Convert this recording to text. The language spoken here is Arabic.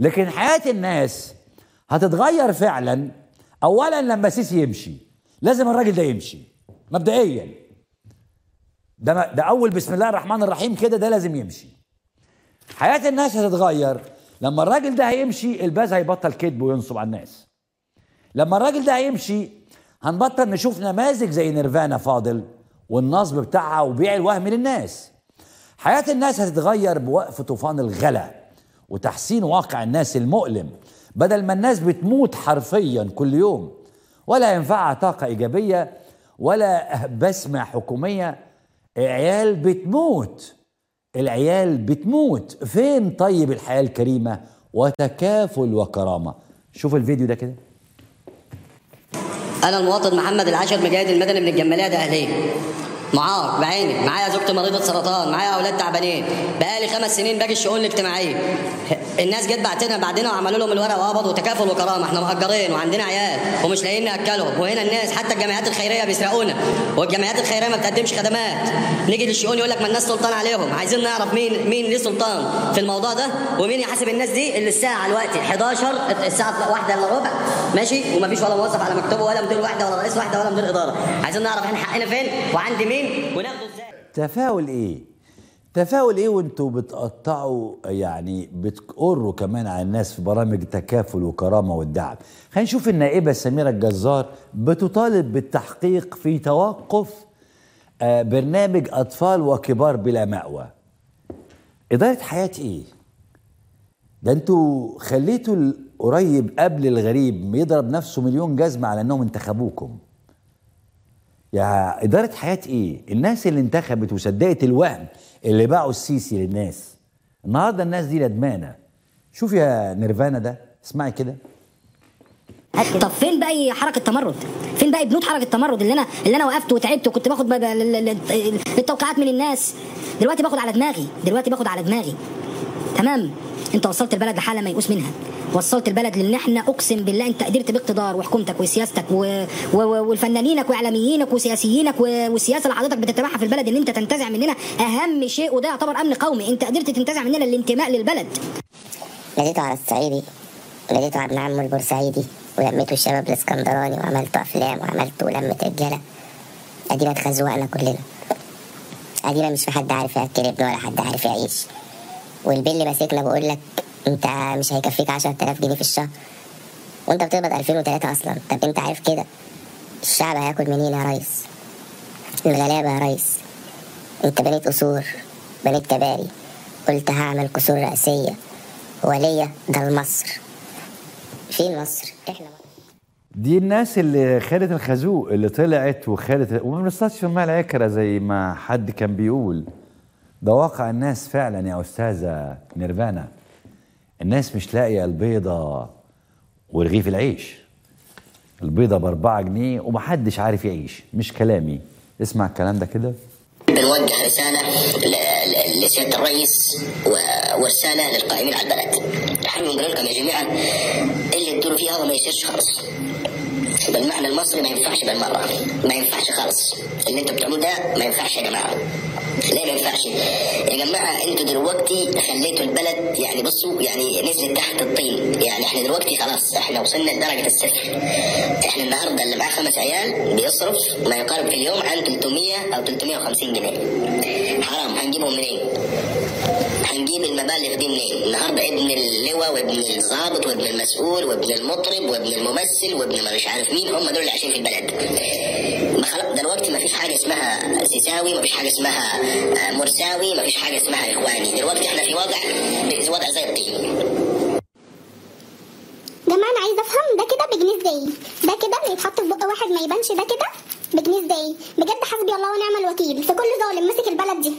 لكن حياة الناس هتتغير فعلا. اولا لما سيسي يمشي لازم الراجل ده يمشي مبدئيا. ده ده أول بسم الله الرحمن الرحيم كده ده لازم يمشي. حياة الناس هتتغير. لما الراجل ده هيمشي الباز هيبطل كذب وينصب على الناس. لما الراجل ده هيمشي هنبطل نشوف نماذج زي نيرفانا فاضل والنصب بتاعها وبيع الوهم للناس. حياة الناس هتتغير بوقف طوفان الغلا. وتحسين واقع الناس المؤلم. بدل ما الناس بتموت حرفيا كل يوم ولا ينفعها طاقة إيجابية ولا بسمة حكومية عيال بتموت. العيال بتموت. فين طيب الحياة الكريمة؟ وتكافل وكرامة. شوف الفيديو ده كده. أنا المواطن محمد العاشر مجاهد المدني من الجمالية ده اهليه معاق بعيني. معايا زوجتي مريضة سرطان معايا أولاد تعبانين. بقالي خمس سنين باجي الشؤون الاجتماعية. الناس جت بعتنا بعدنا وعملوا لهم الورق وقبض وتكافل وكرامة. إحنا مأجرين وعندنا عيال ومش لاقيين نأكلهم. وهنا الناس حتى الجمعيات الخيرية بيسرقونا. والجمعيات الخيرية ما بتقدمش خدمات. نيجي للشؤون يقول لك ما الناس سلطان عليهم. عايزين نعرف مين مين ليه سلطان في الموضوع ده؟ ومين يحاسب الناس دي؟ اللي الساعة دلوقتي 11 الساعة 1 إلا ربع. ماشي؟ ومفيش ولا موظف على مكتبه ولا مدير واحدة ولا رئيس واحدة ولا مدير إدارة. عايزين نعرف إحنا حقنا فين؟ وعند مين؟ وناخده إزاي تفاؤل إيه؟ تفاؤل إيه وأنتوا بتقطعوا يعني بتقروا كمان على الناس في برامج تكافل وكرامة والدعم؟ خلينا نشوف النائبة سميرة الجزار بتطالب بالتحقيق في توقف آه، برنامج أطفال وكبار بلا مأوى. إدارة حياة إيه؟ ده أنتوا خليتوا القريب قبل الغريب يضرب نفسه مليون جزمة على إنهم انتخبوكم. يا إدارة حياة إيه؟ الناس اللي انتخبت وصدقت الوهم اللي باعوا السيسي للناس. النهارده الناس دي ندمانة. شوف يا نيرفانا ده اسمعي كده. طب فين باقي حركة تمرد؟ فين باقي بنود حركة التمرد اللي أنا اللي أنا وقفت وتعبت وكنت باخد التوقيعات من الناس؟ دلوقتي باخد على دماغي دلوقتي باخد على دماغي. تمام. أنت وصلت البلد لحالة ما يقوس منها. وصلت البلد لأن إحنا أقسم بالله أنت قدرت باقتدار وحكومتك وسياستك و... و... والفنانينك وإعلاميينك وسياسيينك و... والسياسة اللي حضرتك بتتبعها في البلد ان أنت تنتزع مننا. أهم شيء وده يعتبر أمن قومي أنت قدرت تنتزع مننا الانتماء للبلد. ناديته على الصعيدي. وناديته على ابن عمه البورسعيدي ولميته الشباب الإسكندراني وعملت أفلام وعملت لمة رجاله أدينا اتخزوقنا كلنا. أدينا مش في حد عارف ياكل ابنه ولا حد عارف يعيش. والبيل ماسكنا بقول لك انت مش هيكفيك 10000 جنيه في الشهر. وانت بتقبض 2003 أصلا. طب انت عارف كده. الشعب هياكل منين يا ريس؟ الغلابة يا ريس. انت بنيت قصور بنيت كباري قلت هعمل قصور رئاسيه وليا ده لمصر فين مصر؟ إحنا مصر. دي الناس اللي خالد الخازوق اللي طلعت وخالد وما بنصطادش في الماء العكرة زي ما حد كان بيقول. ده واقع الناس فعلا يا أستاذة نيرفانا. الناس مش لاقية البيضة ورغيف العيش. البيضة بأربعة جنيه ومحدش عارف يعيش. مش كلامي. اسمع الكلام ده كده. بنوجه رسالة لسيادة الرئيس ورسالة للقائمين على البلد. نحن نقول لكم يا جماعة اللي تدوروا فيه هذا ما يصيرش خالص. بالمعنى المصري ما ينفعش بالمرة. ما ينفعش خالص. اللي أنتوا بتعملوه ده ما ينفعش يا جماعة. ليه ما ينفعش؟ يا جماعة أنتوا دلوقتي خليتوا البلد يعني بصوا يعني نزلت تحت الطين. يعني إحنا دلوقتي خلاص إحنا وصلنا لدرجة الصفر. إحنا النهارده اللي معاه خمس عيال بيصرف ما يقارب في اليوم عن 300 أو 350 جنيه. حرام هنجيبهم منين؟ هنجيب المبالغ دي منين؟ النهارده ابن اللواء وابن الضابط وابن المسؤول وابن المطرب وابن الممثل وابن ما مش عارف مين هم دول اللي عايشين في البلد. خلاص دلوقتي ما فيش حاجة اسمها سيساوي ما فيش حاجة اسمها آه، مرساوي ما فيش حاجة اسمها إخواني دلوقتي إحنا في وضع وضع زي الطين. جماعة أنا عايزة أفهم ده كده بجنيه إزاي؟ ده كده اللي يتحط في بق واحد ما يبانش ده كده بجنيه إزاي؟ بجد حسبي الله ونعم الوكيل في كل ظالم مسك البلد دي